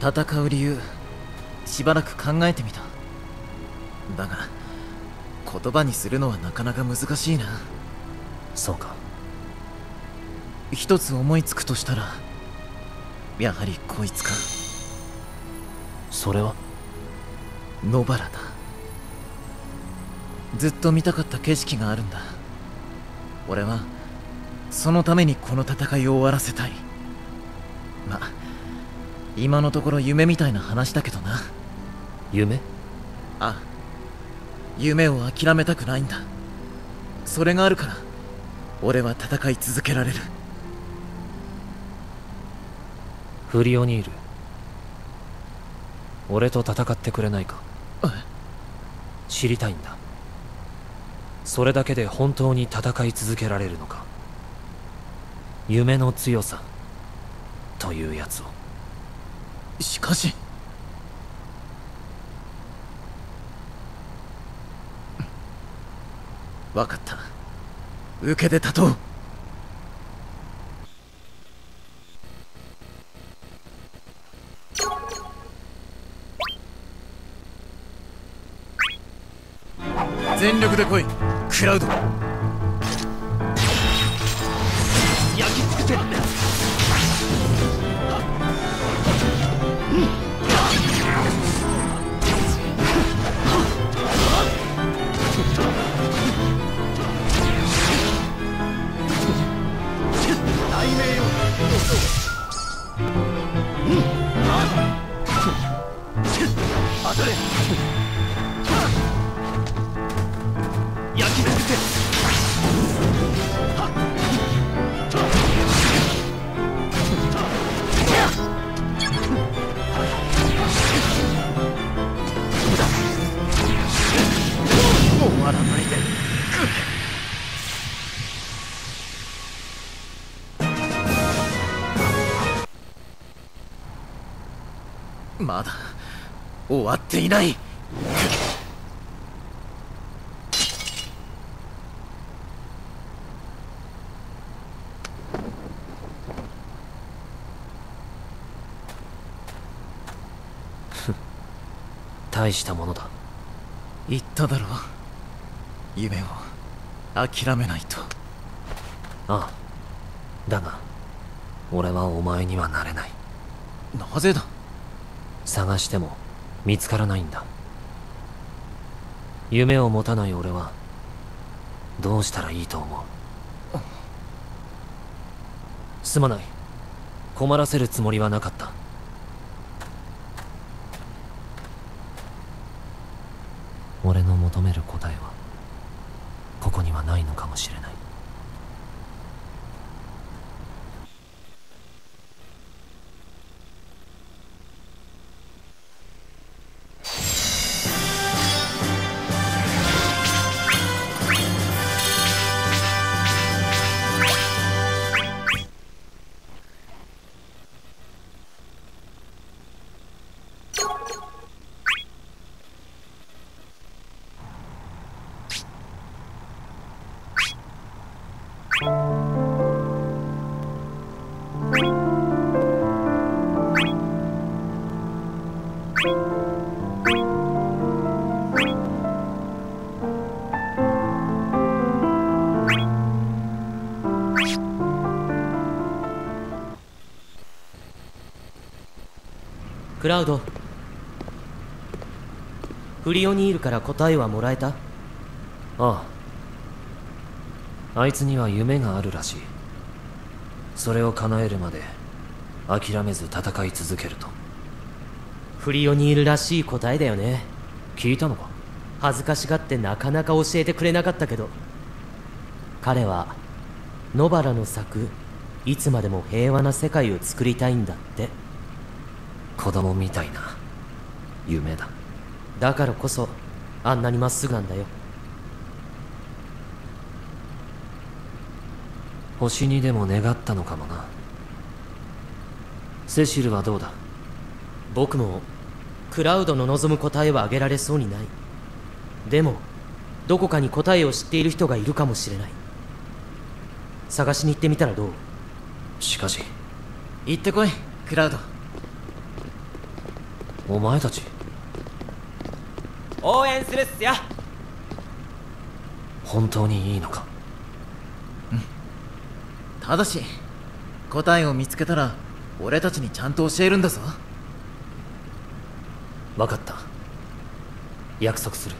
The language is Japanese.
戦う理由しばらく考えてみた。だが言葉にするのはなかなか難しいな。そうか。一つ思いつくとしたらやはりこいつか。それは？野原だ。ずっと見たかった景色があるんだ。俺はそのためにこの戦いを終わらせたい。ま今のところ夢みたいな話だけどな。夢？ああ夢を諦めたくないんだ。それがあるから俺は戦い続けられる。フリオニール俺と戦ってくれないか？知りたいんだ。それだけで本当に戦い続けられるのか？夢の強さ。というやつを。しかし。分かった。受けて立とう。全力で来い。クラウド焼き尽くせ。まだ終わっていない。大したものだ。言っただろ夢を諦めないと。ああ。だが俺はお前にはなれない。なぜだ？探しても見つからないんだ。夢を持たない俺はどうしたらいいと思う？すまない。困らせるつもりはなかった。俺の求める答えはここにはないのかもしれない。クラウド。フリオニールから答えはもらえた？ああ。あいつには夢があるらしい。それを叶えるまで諦めず戦い続けると。フリオニールらしい答えだよね。聞いたのか？恥ずかしがってなかなか教えてくれなかったけど。彼は野原の咲くいつまでも平和な世界を作りたいんだって。子供みたいな。夢だ。だからこそあんなにまっすぐなんだよ。星にでも願ったのかもな。セシルはどうだ？僕もクラウドの望む答えはあげられそうにない。でもどこかに答えを知っている人がいるかもしれない。探しに行ってみたらどう？しかし。行ってこいクラウド。お前たち。応援するっすよ。本当にいいのか？ただし答えを見つけたら俺たちにちゃんと教えるんだぞ。分かった。約束する